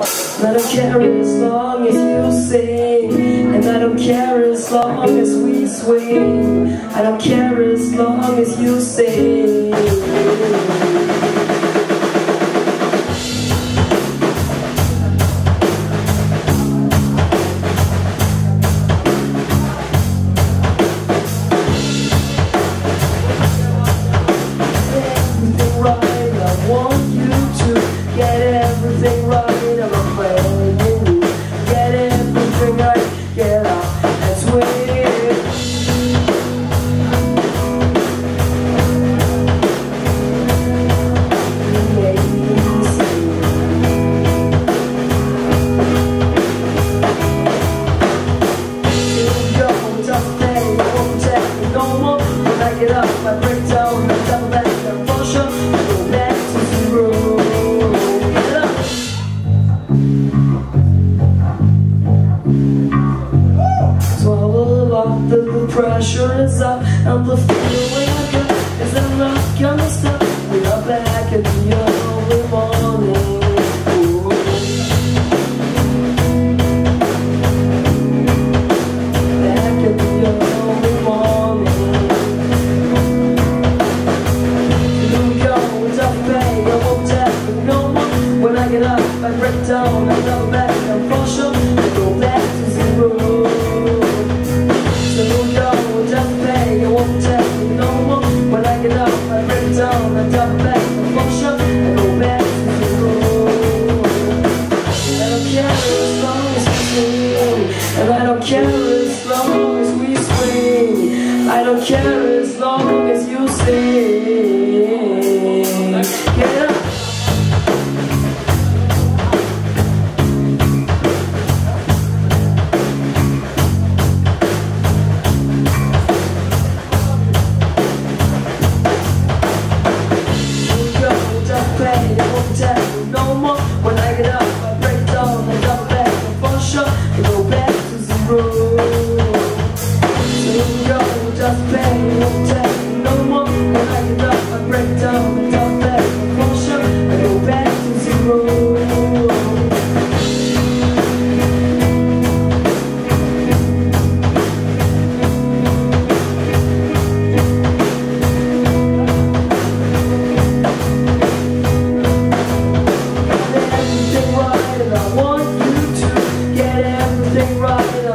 I don't care as long as you sing. And I don't care as long as we swing. I don't care as long as you sing pressure Go back to school. Get up. Swallow up that the pressure is up And the feeling care as long as we sing And I don't care as long as we swing I don't care as long no more rock rotten.